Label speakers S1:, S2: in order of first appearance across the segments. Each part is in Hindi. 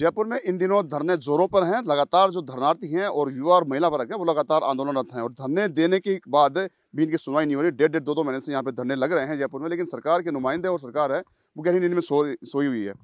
S1: जयपुर में इन दिनों धरने जोरों पर हैं। लगातार जो धरनार्थी हैं और युवा और महिला वर्ग हैं, वो लगातार आंदोलनरत हैं और धरने देने के बाद भी इनकी सुनवाई नहीं हो रही। डेढ़ डेढ़, दो दो महीने से यहाँ पे धरने लग रहे हैं जयपुर में, लेकिन सरकार के नुमाइंदे और सरकार है, वो गहरी नींद में सो सोई हुई है।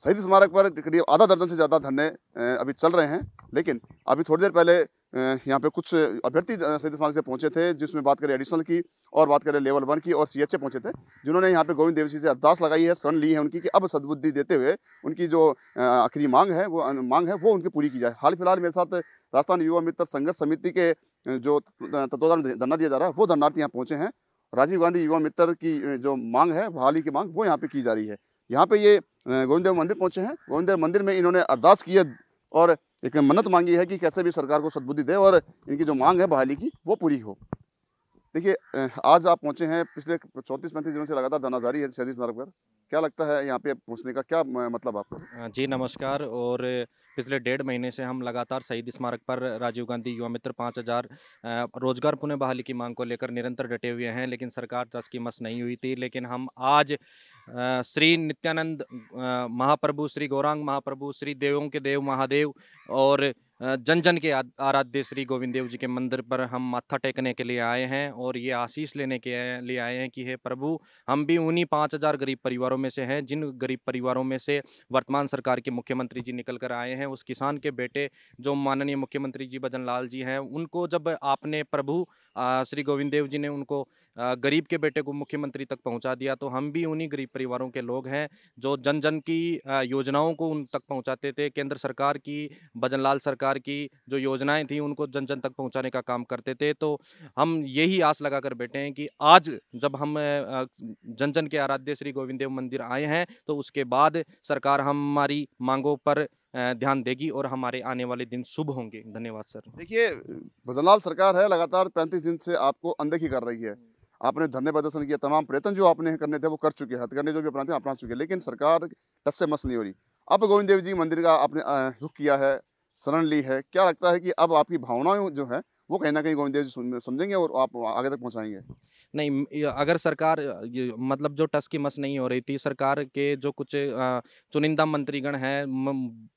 S1: शहीद स्मारक पर करीब आधा दर्जन से ज़्यादा धरने अभी चल रहे हैं, लेकिन अभी थोड़ी देर पहले यहाँ पे कुछ अभ्यर्थी शहीद स्मारक से पहुँचे थे, जिसमें बात करें एडिशनल की और बात करें लेवल वन की और सी एच पहुँचे थे, जिन्होंने यहाँ पे गोविंद देवसी से अरदास लगाई है शरण ली है उनकी कि अब सदबुद्धि देते हुए उनकी जो आखिरी मांग है, वो मांग है, वो उनकी पूरी की जाए। हाल फ़िलहाल मेरे साथ राजस्थान युवा मित्र संघर्ष समिति के जो तत्वाधान धरना दिया जा रहा है, वो धरनार्थी यहाँ पहुँचे हैं। राजीव गांधी युवा मित्र की जो मांग है बहाली की मांग, वो यहाँ पे की जा रही है। यहाँ पे ये गोविंद देव मंदिर पहुँचे हैं। गोविंद देव मंदिर में इन्होंने अरदास की है और एक मन्नत मांगी है कि कैसे भी सरकार को सदबुद्धि दे और इनकी जो मांग है बहाली की, वो पूरी हो। देखिए आज आप पहुँचे हैं, पिछले चौंतीस पैंतीस दिनों से लगातार धरना जारी है शहरी स्मारक पर। क्या लगता है यहाँ पे पहुँचने का? क्या मतलब आपको?
S2: जी, नमस्कार और पिछले डेढ़ महीने से हम लगातार शहीद स्मारक पर राजीव गांधी युवा मित्र पाँच हज़ार रोज़गार पुनः बहाली की मांग को लेकर निरंतर डटे हुए हैं, लेकिन सरकार दस की मस नहीं हुई थी, लेकिन हम आज श्री नित्यानंद महाप्रभु, श्री गौरांग महाप्रभु, श्री देवों के देव महादेव और जन जन के आराध्य श्री गोविंद देव जी के मंदिर पर हम माथा टेकने के लिए आए हैं और ये आशीष लेने के लिए आए हैं कि, हे प्रभु, हम भी उन्हीं पाँच हज़ार गरीब परिवारों में से हैं, जिन गरीब परिवारों में से वर्तमान सरकार के मुख्यमंत्री जी निकल कर आए हैं, उस किसान के बेटे जो माननीय मुख्यमंत्री जी भजन लाल जी हैं, उनको जब आपने प्रभु श्री गोविंद देव जी ने उनको गरीब के बेटे को मुख्यमंत्री तक पहुँचा दिया तो हम भी उन्हीं गरीब परिवारों के लोग हैं जो जन जन की योजनाओं को उन तक पहुँचाते थे, केंद्र सरकार की भजन लाल सरकार सरकार की जो योजनाएँ थी उनको जन जन तक पहुँचाने का काम करते थे। तो हम यही आस लगा कर बैठे हैं कि आज जब हम जन जन के आराध्य श्री गोविंद देव मंदिर आए हैं तो उसके बाद सरकार हमारी मांगों पर ध्यान देगी और हमारे आने वाले दिन शुभ होंगे। धन्यवाद सर।
S1: देखिए बदलाल सरकार है लगातार पैंतीस दिन से आपको अनदेखी कर रही है। आपने धरने प्रदर्शन किया तमाम प्रयत्न जो आपने करने थे वो कर चुके हैं हथकरने जो भी अपना थे अपना चुके लेकिन सरकार टस से मस नहीं हो रही। अब गोविंद देव जी मंदिर का आपने रुख किया है शरण ली है। क्या लगता है कि अब आपकी भावनाएँ जो है वो कहीं ना कहीं गोविंद देव समझेंगे और आप आगे तक पहुंचाएँगे।
S2: नहीं अगर सरकार मतलब जो टस की मस नहीं हो रही थी, सरकार के जो कुछ चुनिंदा मंत्रीगण हैं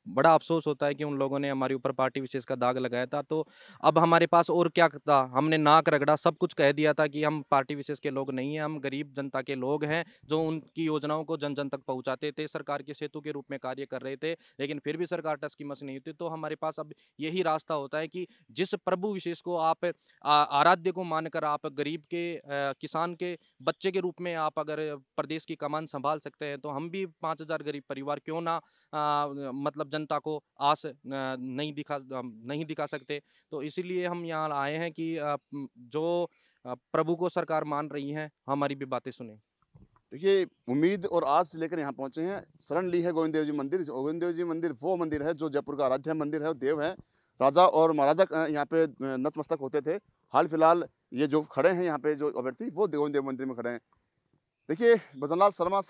S2: बड़ा अफसोस होता है कि उन लोगों ने हमारे ऊपर पार्टी विशेष का दाग लगाया था। तो अब हमारे पास और क्या था? हमने नाक रगड़ा, सब कुछ कह दिया था कि हम पार्टी विशेष के लोग नहीं हैं, हम गरीब जनता के लोग हैं, जो उनकी योजनाओं को जन जन तक पहुँचाते थे, सरकार के सेतु के रूप में कार्य कर रहे थे, लेकिन फिर भी सरकार टस की मस नहीं होती। तो हमारे पास अब यही रास्ता होता है कि जिस प्रभु विशेष को आप आराध्य को मानकर आप गरीब के किसान के बच्चे के रूप में आप अगर प्रदेश की कमान संभाल सकते हैं तो हम भी पाँच हज़ार गरीब परिवार क्यों ना आ, मतलब जनता को आस नहीं दिखा नहीं दिखा सकते। तो इसीलिए हम यहाँ आए हैं कि जो प्रभु को सरकार मान रही है हमारी भी बातें सुने।
S1: देखिए उम्मीद और आज से लेकर यहाँ पहुँचे हैं। शरण ली है गोविंद देव जी मंदिर गोविंद देव जी मंदिर वो मंदिर है जो जयपुर का आराध्य मंदिर है देव है। राजा और महाराजा यहाँ पे नतमस्तक होते थे। हाल फ़िलहाल ये जो खड़े हैं, यहाँ पे जो अभ्यर्थी, वो गोविंद देव मंदिर में खड़े हैं। देखिए भजनलाल शर्मा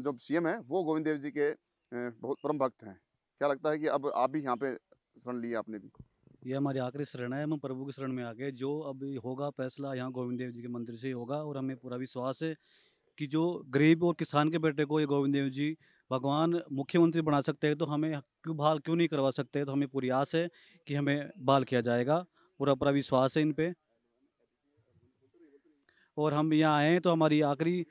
S1: जो सीएम है, वो गोविंद देव जी के बहुत परम भक्त हैं। क्या लगता है कि अब आप भी यहाँ पे शरण लिए आपने भी?
S3: ये हमारी आखिरी शरण है। हम प्रभु की शरण में आ गए जो अभी होगा फैसला यहाँ गोविंद देव जी के मंदिर से होगा और हमें पूरा विश्वास है कि जो गरीब और किसान के बेटे को ये गोविंद देव जी भगवान मुख्यमंत्री बना सकते हैं तो हमें क्यों बहाल क्यों नहीं करवा सकते तो हमें पूरी आस है कि हमें बहाल किया जाएगा। पूरा पूरा विश्वास है इन पर और हम यहाँ आए तो हमारी आखिरी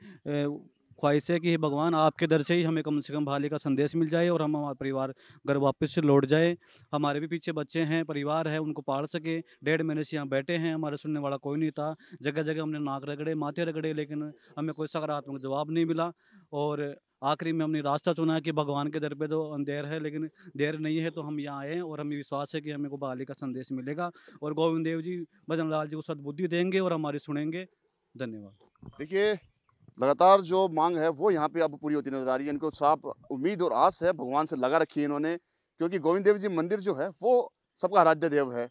S3: ख्वाहिश है कि भगवान, आपके दर से ही हमें कम से कम भाले का संदेश मिल जाए और हम हमारा परिवार, घर वापस से लौट जाए। हमारे भी पीछे बच्चे हैं, परिवार है, उनको पाल सके। डेढ़ महीने से यहाँ बैठे हैं, हमारे सुनने वाला कोई नहीं था। जगह जगह हमने नाक रगड़े, माथे रगड़े, लेकिन हमें कोई सकारात्मक जवाब नहीं मिला। और आखिरी में हमने रास्ता चुना कि भगवान के दर पे तो अंधेर है, लेकिन देर नहीं है तो हम यहाँ आए हैं और हमें विश्वास है कि हमें को बहाली का संदेश मिलेगा। और गोविंद देव जी, भजन लाल जी को सदबुद्धि देंगे और हमारी सुनेंगे। धन्यवाद।
S1: देखिए, लगातार जो मांग है वो यहाँ पे अब पूरी होती नज़र आ रही है। इनको साफ़ उम्मीद और आस है, भगवान से लगा रखी है इन्होंने, क्योंकि गोविंद देव जी मंदिर जो है, वो सबका आराध्य देव है।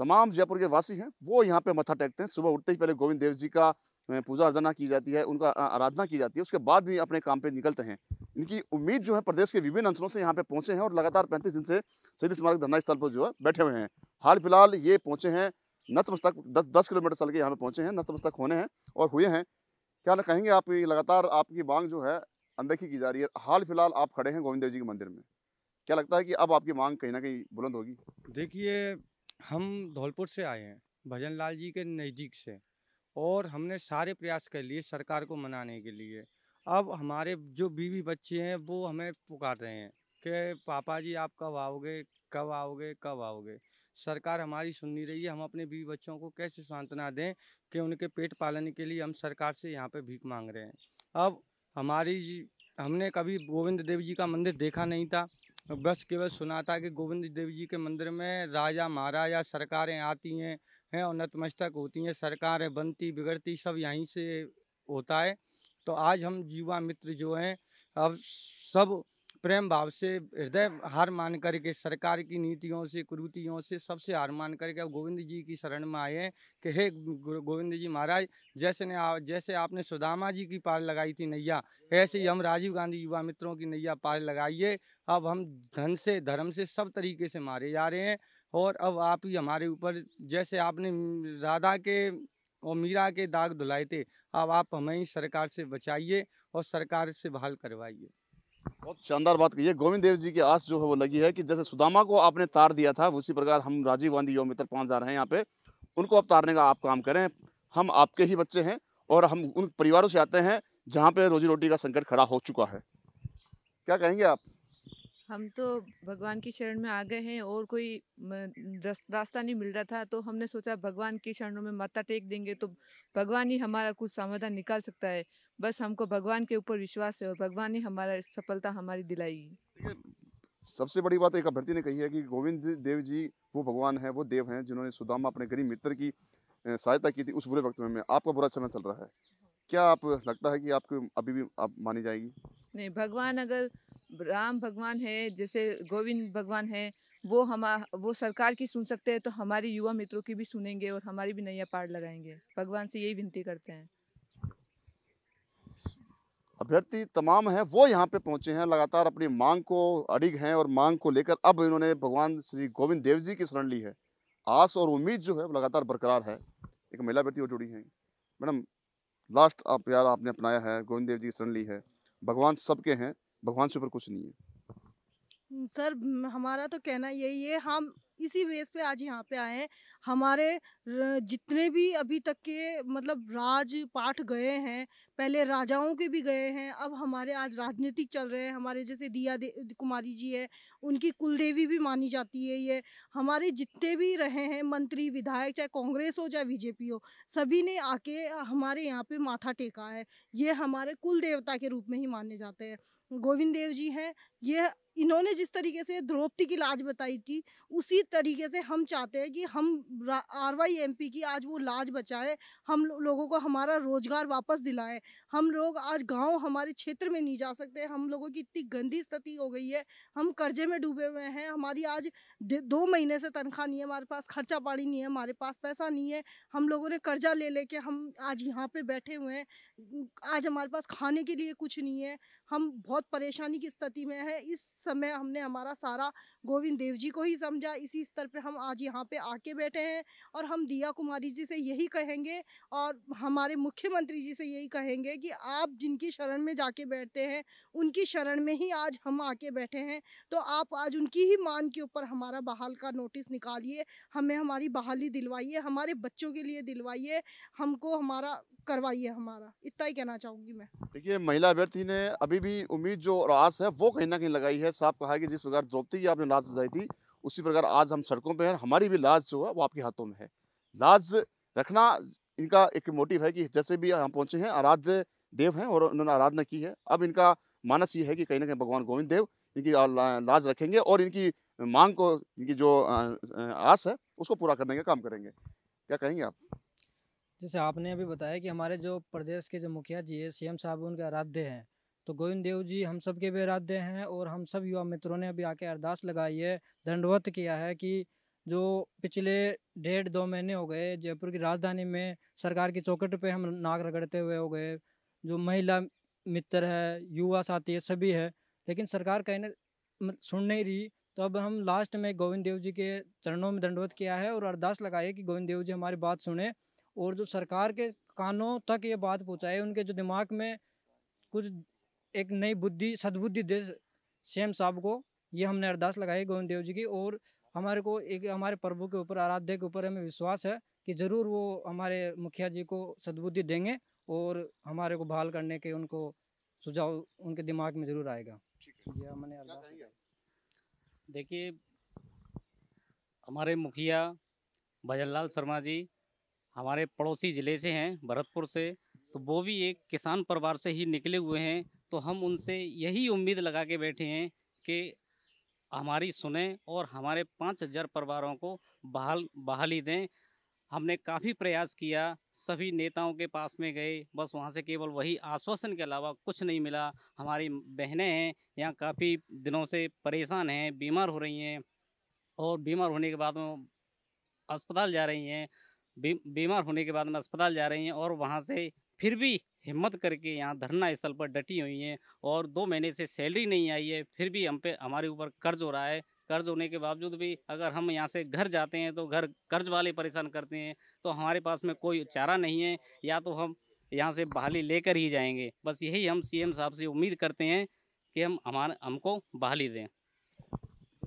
S1: तमाम जयपुर के वासी हैं, वो यहाँ पे मथा टेकते हैं। सुबह उठते ही पहले गोविंद देव जी का पूजा अर्चना की जाती है, उनका आराधना की जाती है, उसके बाद भी अपने काम पे निकलते हैं। इनकी उम्मीद जो है प्रदेश के विभिन्न अंचलों से यहाँ पे पहुँचे हैं और लगातार पैंतीस दिन से शहीद स्मारक धरना स्थल पर जो है बैठे हुए हैं। हाल फ़िलहाल ये पहुँचे हैं, नतमस्तक, दस दस किलोमीटर चल के यहाँ पे पहुँचे हैं, नतमस्तक होने हैं और हुए हैं। क्या ना कहेंगे आप लगातार आपकी मांग जो है अनदेखी की जा रही है। हाल फ़िलहाल आप खड़े हैं गोविंद देव जी के मंदिर में। क्या लगता है कि अब आपकी मांग कहीं ना कहीं बुलंद होगी?
S4: देखिए, हम धौलपुर से आए हैं भजन लाल जी के नज़दीक से। और हमने सारे प्रयास कर लिए सरकार को मनाने के लिए। अब हमारे जो बीवी बच्चे हैं, वो हमें पुकार रहे हैं कि, पापा जी, आप कब आओगे? कब आओगे? कब आओगे? सरकार हमारी सुन नहीं रही है, हम अपने बीवी बच्चों को कैसे सांत्वना दें कि उनके पेट पालने के लिए हम सरकार से यहाँ पे भीख मांग रहे हैं। अब हमारी हमने कभी गोविंद देव जी का मंदिर देखा नहीं था। बस केवल सुना था कि गोविंद देव जी के मंदिर में राजा महाराजा सरकारें आती हैं हैं और नतमस्तक होती हैं सरकारें बनती बिगड़ती सब यहीं से होता है। तो आज हम युवा मित्र जो हैं अब सब प्रेम भाव से हृदय हार मान करके सरकार की नीतियों से कुरीतियों से सबसे हार मान करके अब गोविंद जी की शरण में आए हैं कि हे गोविंद जी महाराज जैसे ने आ, जैसे आपने सुदामा जी की पार लगाई थी नैया ऐसे ही हम राजीव गांधी युवा मित्रों की नैया पार लगाइए। अब हम धन से धर्म से सब तरीके से मारे जा रहे हैं। और अब आप ही हमारे ऊपर जैसे आपने राधा के और मीरा के दाग धुलाए थे, अब आप हमें सरकार से बचाइए और सरकार से बहाल करवाइए।
S1: बहुत शानदार बात कही है। गोविंद देव जी की आस जो है वो लगी है कि जैसे सुदामा को आपने तार दिया था, उसी प्रकार हम राजीव गांधी युवा मित्र पाँच रहे हैं यहाँ पे, उनको अब तारने का आप काम करें। हम आपके ही बच्चे हैं और हम उन परिवारों से आते हैं जहाँ पे रोजी रोटी का संकट खड़ा हो चुका है। क्या कहेंगे आप?
S5: हम तो भगवान की शरण में आ गए हैं और कोई रास्ता नहीं मिल रहा था तो हमने सोचा भगवान की शरणों में माथा टेक देंगे तो भगवान ही हमारा कुछ समाधान निकाल सकता है। बस हमको भगवान के ऊपर विश्वास है और भगवान ही हमारा सफलता हमारी दिलाएगी
S1: सबसे बड़ी बात एक अभ्यर्थी ने कही है कि गोविंद देव जी वो भगवान है वो देव हैं जिन्होंने सुदामा अपने गरीब मित्र की सहायता की थी उस बुरे वक्त में। में आपका बुरा समय चल रहा है। क्या आप लगता है कि आपको अभी भी आप मानी जाएगी?
S5: नहीं भगवान अगर राम भगवान है, जैसे गोविंद भगवान है, वो हम, वो सरकार की सुन सकते हैं तो हमारी युवा मित्रों की भी सुनेंगे और हमारी भी नैया पार लगाएँगे। भगवान से यही विनती करते हैं।
S1: अभ्यर्थी तमाम हैं, वो यहाँ पे पहुँचे हैं, लगातार अपनी मांग को अड़िग हैं और मांग को लेकर अब इन्होंने भगवान श्री गोविंद देव जी की शरण ली है। आस और उम्मीद जो है लगातार बरकरार है। एक महिला अभ्यर्थी वो जुड़ी हैं। मैडम, लास्ट आप, प्यार आपने अपनाया है, गोविंद देव जी की शरण ली है। भगवान सबके हैं। भगवान से ऊपर कुछ नहीं है।
S6: सर हमारा तो कहना यही है, हम इसी बेस पे आज यहाँ पे आए हैं। हमारे जितने भी अभी तक के मतलब राज पाठ गए हैं, पहले राजाओं के भी गए हैं, अब हमारे आज राजनीतिक चल रहे हैं। हमारे जैसे दिया कुमारी जी है, उनकी कुलदेवी भी मानी जाती है ये। हमारे जितने भी रहे हैं, मंत्री, विधायक, चाहे कांग्रेस हो, चाहे बीजेपी हो, सभी ने आके हमारे यहाँ पे माथा टेका है। ये हमारे कुल देवता के रूप में ही माने जाते हैं। गोविंद देव जी हैं। ये इन्होंने जिस तरीके से द्रौपदी की लाज बताई थी, उसी तरीके से हम चाहते हैं कि हम आर वाई एम पी की आज वो लाज बचाए, हम लोगों को हमारा रोज़गार वापस दिलाए। हम लोग आज गाँव हमारे क्षेत्र में नहीं जा सकते, हम लोगों की इतनी गंदी स्थिति हो गई है, हम कर्जे में डूबे हुए हैं, हमारी आज दो महीने से तनख्वाह नहीं है, हमारे पास खर्चा पानी नहीं है, हमारे पास पैसा नहीं है, हम लोगों ने कर्जा ले लेके हम आज यहाँ पे बैठे हुए हैं आज हमारे पास खाने के लिए कुछ नहीं है, हम बहुत परेशानी की स्थिति में है, इस समय हमने हमारा सारा गोविंद देव जी को ही समझा। इसी स्तर पे हम आज यहाँ पे आके बैठे हैं और हम दिया कुमारी जी से यही कहेंगे और हमारे मुख्यमंत्री जी से यही कहेंगे कि आप जिनकी शरण में जाके बैठते हैं, उनकी शरण में ही आज हम आके बैठे हैं। तो आप आज उनकी ही मान के ऊपर हमारा बहाल का नोटिस निकालिए, हमें हमारी बहाली दिलवाइए, हमारे बच्चों के लिए दिलवाइए, हमको हमारा करवाइए हमारा, इतना ही कहना चाहूँगी मैं।
S1: देखिए, महिला अभ्यर्थी ने अभी भी उम्मीद जो और आस है, वो कहीं ना कहीं लगाई है। साफ़ कहा कि जिस प्रकार द्रौपदी की आपने लाज बताई थी, उसी प्रकार आज हम सड़कों पे हैं हमारी भी लाज जो है, वो आपके हाथों में है। लाज रखना इनका एक मोटिव है कि जैसे भी हम पहुँचे हैं, आराध्य देव हैं और उन्होंने आराधना की है। अब इनका मानस ये है कि कहीं ना कहीं भगवान गोविंद देव इनकी लाज रखेंगे और इनकी मांग को, इनकी जो आस है, उसको पूरा करने का काम करेंगे। क्या कहेंगे आप?
S7: जैसे आपने अभी बताया कि हमारे जो प्रदेश के जो मुखिया जी है, सीएम साहब उनके आराध्य हैं। तो गोविंद देव जी हम सब के भी आराध्य हैं और हम सब युवा मित्रों ने अभी आके अरदास लगाई है, दंडवत किया है कि जो पिछले डेढ़ दो महीने हो गए, जयपुर की राजधानी में सरकार की चौकट पे हम नाक रगड़ते हुए हो गए। जो महिला मित्र है, युवा साथी है, सभी है, लेकिन सरकार कहीं ना मत- सुन नहीं रही। तो अब हम लास्ट में गोविंद देव जी के चरणों में दंडवत किया है और अरदास लगाई है कि गोविंद देव जी हमारी बात सुने। और जो सरकार के कानों तक ये बात पहुँचाए उनके जो दिमाग में कुछ एक नई बुद्धि सद्बुद्धि दे सीएम साहब को ये हमने अरदास लगाई गोविंद देव जी की और हमारे को एक हमारे प्रभु के ऊपर आराध्य के ऊपर हमें विश्वास है कि ज़रूर वो हमारे मुखिया जी को सद्बुद्धि देंगे और हमारे को बहाल करने के उनको सुझाव उनके दिमाग में ज़रूर आएगा। ये हमने अरदास
S8: देखिए हमारे मुखिया भजनलाल शर्मा जी हमारे पड़ोसी ज़िले से हैं, भरतपुर से तो वो भी एक किसान परिवार से ही निकले हुए हैं तो हम उनसे यही उम्मीद लगा के बैठे हैं कि हमारी सुने और हमारे पाँच हज़ार परिवारों को बहाल, बहाली दें। हमने काफ़ी प्रयास किया, सभी नेताओं के पास में गए, बस वहाँ से केवल वही आश्वासन के अलावा कुछ नहीं मिला। हमारी बहनें हैं, यहाँ काफ़ी दिनों से परेशान हैं, बीमार हो रही हैं और बीमार होने के बाद अस्पताल जा रही हैं। बीमार होने के बाद में अस्पताल जा रही हैं और वहाँ से फिर भी हिम्मत करके यहाँ धरना स्थल पर डटी हुई हैं और दो महीने से सैलरी नहीं आई है, फिर भी हम पे, हमारे ऊपर कर्ज हो रहा है। कर्ज होने के बावजूद भी अगर हम यहाँ से घर जाते हैं तो घर कर्ज वाले परेशान करते हैं तो हमारे पास में कोई चारा नहीं है, या तो हम यहाँ से बहाली लेकर ही जाएँगे। बस यही हम सीएम साहब से उम्मीद करते हैं कि हम हमारे, हमको बहाली दें।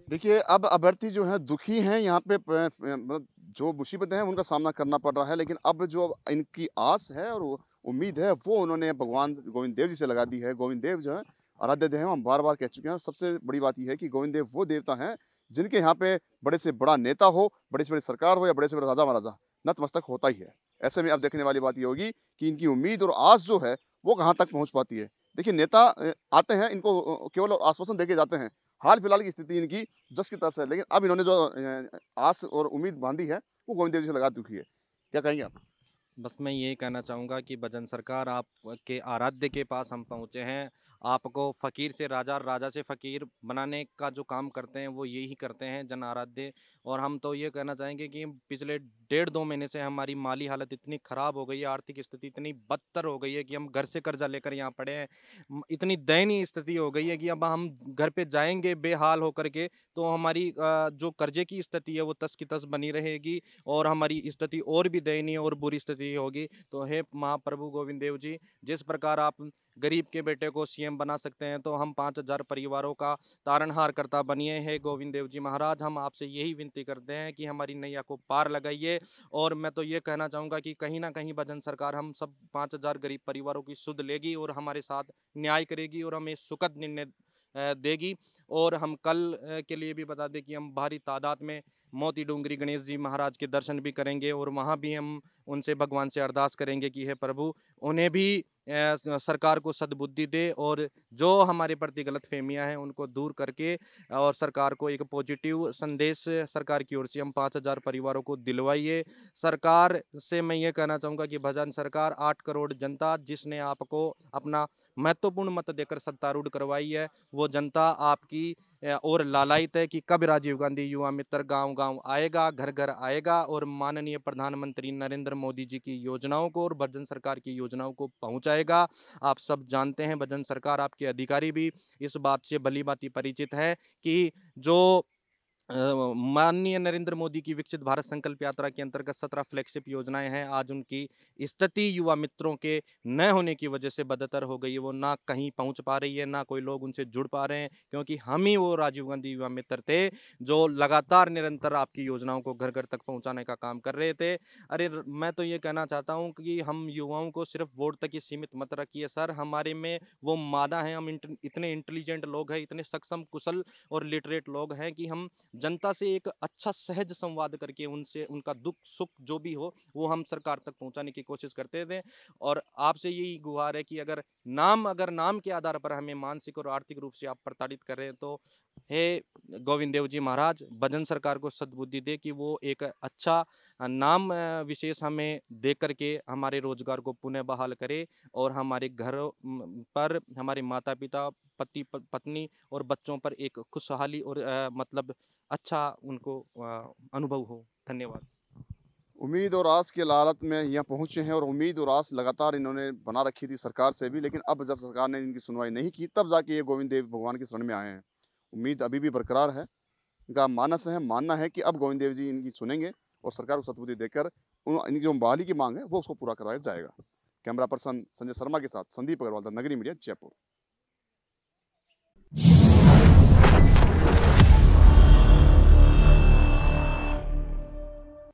S1: देखिए, अब अभ्यर्थी जो है दुखी हैं, यहाँ पे मतलब जो मुसीबतें हैं, उनका सामना करना पड़ रहा है। लेकिन अब जो इनकी आस है और उम्मीद है, वो उन्होंने भगवान गोविंद देव जी से लगा दी है। गोविंद देव जो है, आराध्य देव हम बार बार कह चुके हैं। सबसे बड़ी बात यह है कि गोविंद देव वो देवता हैं, जिनके यहाँ पे बड़े से बड़ा नेता हो, बड़े से बड़ी सरकार हो या बड़े से बड़े राजा महाराजा, नतमस्तक होता ही है। ऐसे में अब देखने वाली बात ये होगी कि इनकी उम्मीद और आस जो है, वो कहाँ तक पहुँच पाती है? देखिए नेता आते हैं, इनको केवल आश्वासन देके जाते हैं हाल फ़िलहाल की स्थिति इनकी जस की तस है, लेकिन अब इन्होंने जो आस और उम्मीद बांधी है, वो गोविंद देव जी से लगा चुकी है। क्या कहेंगे आप?
S2: बस मैं ये कहना चाहूँगा कि भजन सरकार आपके आराध्य के पास हम पहुँचे हैं आपको फ़कीर से राजा राजा से फ़कीर बनाने का जो काम करते हैं, वो यही करते हैं जन आराध्य। और हम तो ये कहना चाहेंगे कि पिछले डेढ़ दो महीने से हमारी माली हालत इतनी ख़राब हो गई है, आर्थिक स्थिति इतनी बदतर हो गई है कि हम घर से कर्जा लेकर यहाँ पड़े हैं। इतनी दयनीय स्थिति हो गई है कि अब हम घर पे जाएँगे बेहाल होकर के तो हमारी जो कर्जे की स्थिति है वो तस की तस बनी रहेगी और हमारी स्थिति और भी दयनीय और बुरी स्थिति होगी। तो हे महाप्रभु गोविंद देव जी, जिस प्रकार आप गरीब के बेटे को सीएम बना सकते हैं तो हम पाँच हज़ार परिवारों का तारणहार करता बनिए हैं। गोविंद देव जी महाराज, हम आपसे यही विनती करते हैं कि हमारी नैया को पार लगाइए और मैं तो ये कहना चाहूँगा कि कहीं ना कहीं भजन सरकार हम सब पाँच हज़ार गरीब परिवारों की सुध लेगी और हमारे साथ न्याय करेगी और हमें सुखद निर्णय देगी। और हम कल के लिए भी बता दें कि हम भारी तादाद में मोती डूंगरी गणेश जी महाराज के दर्शन भी करेंगे और वहाँ भी हम उनसे भगवान से अरदास करेंगे कि हे प्रभु, उन्हें भी सरकार को सद्बुद्धि दे और जो हमारे प्रति गलत फहमियाँ हैं उनको दूर करके और सरकार को एक पॉजिटिव संदेश सरकार की ओर से हम पाँच हज़ार परिवारों को दिलवाइए। सरकार से मैं ये कहना चाहूँगा कि भजन सरकार, आठ करोड़ जनता जिसने आपको अपना महत्वपूर्ण मत देकर सत्तारूढ़ करवाई है, वो जनता आपकी और लालायित है कि कब राजीव गांधी युवा मित्र गाँव गाँव आएगा घर घर आएगा और माननीय प्रधानमंत्री नरेंद्र मोदी जी की योजनाओं को और भजन सरकार की योजनाओं को पहुंचाएगा आप सब जानते हैं भजन सरकार आपके अधिकारी भी इस बात से भली बात परिचित है कि जो माननीय नरेंद्र मोदी की विकसित भारत संकल्प यात्रा के अंतर्गत सत्रह फ्लैगशिप योजनाएँ हैं। आज उनकी स्थिति युवा मित्रों के न होने की वजह से बदतर हो गई है। वो ना कहीं पहुँच पा रही है, ना कोई लोग उनसे जुड़ पा रहे हैं, क्योंकि हम ही वो राजीव गांधी युवा मित्र थे, जो लगातार निरंतर आपकी योजनाओं को घर घर तक पहुँचाने का काम कर रहे थे। अरे मैं तो ये कहना चाहता हूँ कि हम युवाओं को सिर्फ़ वोट तक ही सीमित मत रखिए, सर। हमारे में वो मादा हैं। हम इतने इंटेलिजेंट लोग हैं, इतने सक्षम, कुशल और लिटरेट लोग हैं कि हम जनता से एक अच्छा सहज संवाद करके उनसे, उनका दुख, सुख जो भी हो, वो हम सरकार तक पहुँचाने की कोशिश करते थे। और आपसे यही गुहार है कि अगर नाम अगर नाम के आधार पर हमें मानसिक और आर्थिक रूप से आप प्रताड़ित कर रहे हैं तो हे गोविंद देव जी महाराज भजन सरकार को सद्बुद्धि दे कि वो एक अच्छा नाम विशेष हमें दे करके हमारे रोज़गार को पुनः बहाल करे और हमारे घर पर हमारे माता पिता पति पत्नी और बच्चों पर एक खुशहाली और आ, मतलब अच्छा उनको अनुभव हो। धन्यवाद।
S1: उम्मीद और आस के लालत में यहाँ पहुँचे हैं और उम्मीद और आस लगातार इन्होंने बना रखी थी सरकार से भी लेकिन अब जब सरकार ने इनकी सुनवाई नहीं की तब जाके ये गोविंद देव भगवान की शरण में आए हैं। उम्मीद अभी भी बरकरार है। इनका मानस है, मानना है कि अब गोविंद देव जी इनकी सुनेंगे और सरकार को सतबुद्धि देकर इनकी जो बहाली की मांग है, वो उसको पूरा करवाया जाएगा। कैमरा पर्सन संजय शर्मा के साथ संदीप अग्रवाल, द नगरी मीडिया, जयपुर।